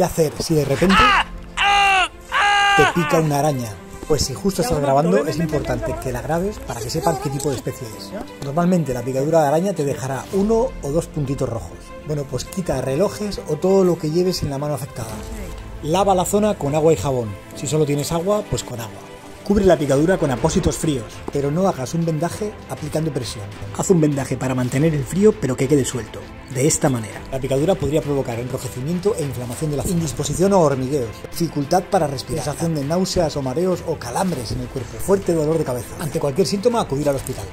¿Qué hacer si de repente te pica una araña? Pues si justo estás grabando es importante que la grabes para que sepan qué tipo de especie es. Normalmente la picadura de araña te dejará uno o dos puntitos rojos. Bueno, pues quita relojes o todo lo que lleves en la mano afectada. Lava la zona con agua y jabón. Si solo tienes agua, pues con agua. Cubre la picadura con apósitos fríos, pero no hagas un vendaje aplicando presión. Haz un vendaje para mantener el frío pero que quede suelto. De esta manera. La picadura podría provocar enrojecimiento e inflamación de la zona, indisposición o hormigueos, dificultad para respirar, sensación de náuseas o mareos o calambres en el cuerpo, fuerte dolor de cabeza. Ante cualquier síntoma, acudir al hospital.